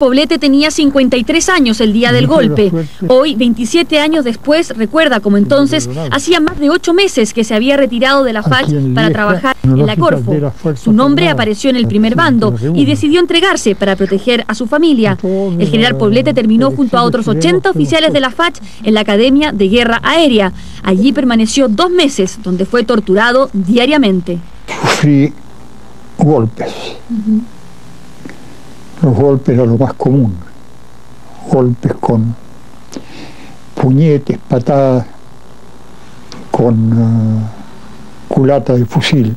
Poblete tenía 53 años el día del golpe. Hoy, 27 años después, recuerda como entonces hacía más de ocho meses que se había retirado de la FACH para trabajar en la Corfo. Su nombre apareció en el primer bando y decidió entregarse para proteger a su familia. El general Poblete terminó junto a otros 80 oficiales de la FACH en la Academia de Guerra Aérea. Allí permaneció dos meses, donde fue torturado diariamente. Sufrí golpes. Los golpes eran lo más común, golpes con puñetes, patadas, con uh, culata de fusil.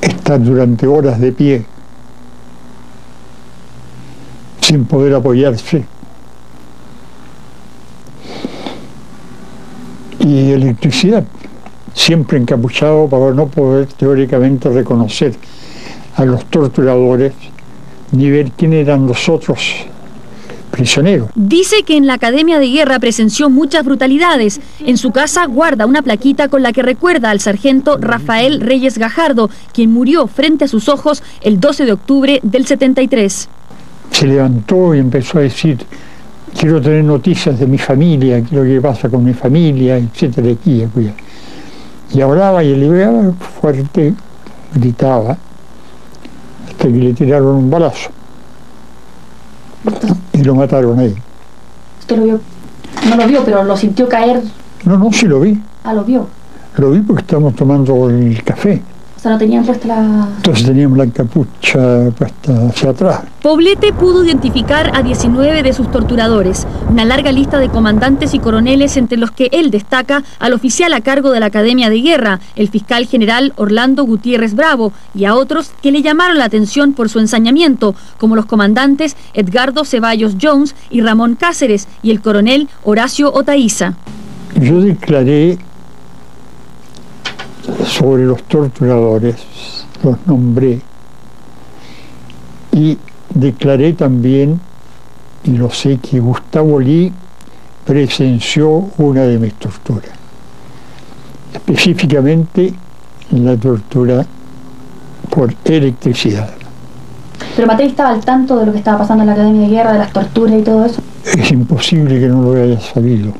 Estar durante horas de pie, sin poder apoyarse. Y electricidad siempre encapuchado para no poder teóricamente reconocer a los torturadores ni ver quién eran los otros prisioneros. Dice que en la Academia de Guerra presenció muchas brutalidades. En su casa guarda una plaquita con la que recuerda al sargento Rafael Reyes Gajardo, quien murió frente a sus ojos el 12 de octubre del 73. Se levantó y empezó a decir, quiero tener noticias de mi familia, lo que pasa con mi familia, etcétera, aquí, y hablaba y le fuerte, gritaba, hasta que le tiraron un balazo. Y lo mataron ahí. ¿Usted lo vio? No lo vio, pero lo sintió caer. No, no, sí lo vi. Ah, lo vio. Lo vi porque estábamos tomando el café sea, no tenían puesta la... Entonces teníamos la capucha puesta hacia atrás. Poblete pudo identificar a 19 de sus torturadores, una larga lista de comandantes y coroneles entre los que él destaca al oficial a cargo de la Academia de Guerra, el fiscal general Orlando Gutiérrez Bravo, y a otros que le llamaron la atención por su ensañamiento, como los comandantes Edgardo Ceballos Jones y Ramón Cáceres, y el coronel Horacio Otaiza. Yo declaré sobre los torturadores, los nombré y declaré también, y lo sé, que Gustavo Lee presenció una de mis torturas, específicamente la tortura por electricidad. ¿Pero Matei estaba al tanto de lo que estaba pasando en la Academia de Guerra, de las torturas y todo eso? Es imposible que no lo haya sabido,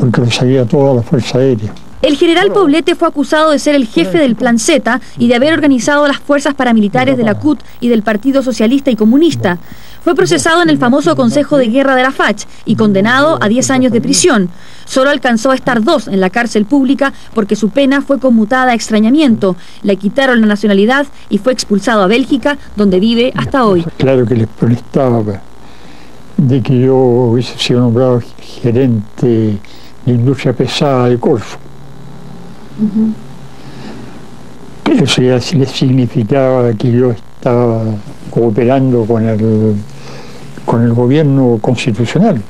porque lo sabía toda la Fuerza Aérea. El general Poblete fue acusado de ser el jefe del Plan Z y de haber organizado las fuerzas paramilitares de la CUT y del Partido Socialista y Comunista. Fue procesado en el famoso Consejo de Guerra de la FACH y condenado a 10 años de prisión. Solo alcanzó a estar dos en la cárcel pública porque su pena fue conmutada a extrañamiento. Le quitaron la nacionalidad y fue expulsado a Bélgica, donde vive hasta hoy. Claro que les prestaba de que yo hubiese sido nombrado gerente de industria pesada de Corfo eso ya significaba que yo estaba cooperando con el, con el gobierno constitucional.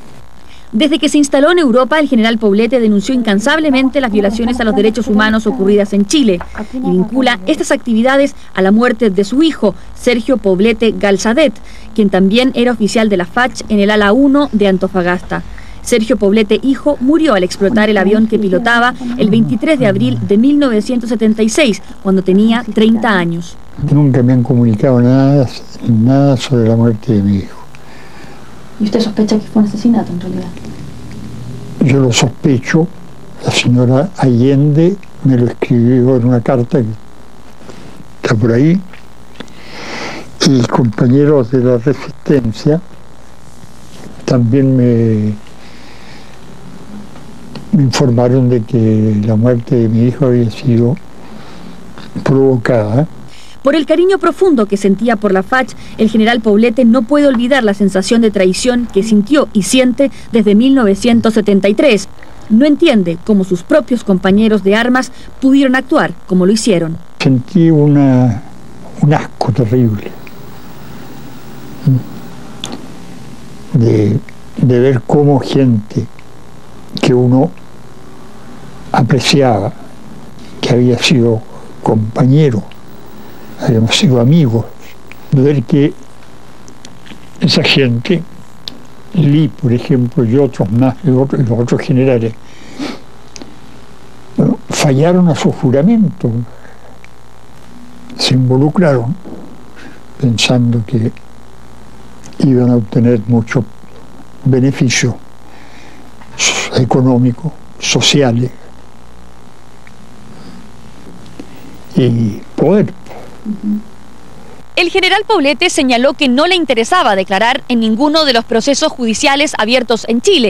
Desde que se instaló en Europa, el general Poblete denunció incansablemente las violaciones a los derechos humanos ocurridas en Chile y vincula estas actividades a la muerte de su hijo, Sergio Poblete Galzadet, quien también era oficial de la FACH en el ala 1 de Antofagasta. Sergio Poblete, hijo, murió al explotar el avión que pilotaba el 23 de abril de 1976, cuando tenía 30 años. Nunca me han comunicado nada, nada sobre la muerte de mi hijo. ¿Y usted sospecha que fue un asesinato en realidad? Yo lo sospecho. La señora Allende me lo escribió en una carta que está por ahí. Y compañeros de la resistencia también me me informaron de que la muerte de mi hijo había sido provocada. Por el cariño profundo que sentía por la FACH, el general Poblete no puede olvidar la sensación de traición que sintió y siente desde 1973. No entiende cómo sus propios compañeros de armas pudieron actuar como lo hicieron. Sentí una, un asco terrible de, de ver cómo gente que uno apreciaba, que había sido compañero, habíamos sido amigos, ver que esa gente, Lee, por ejemplo, y otros más, y, los otros generales, fallaron a su juramento. se involucraron pensando que iban a obtener mucho beneficio económico, sociales poder. El general Poblete señaló que no le interesaba declarar en ninguno de los procesos judiciales abiertos en Chile.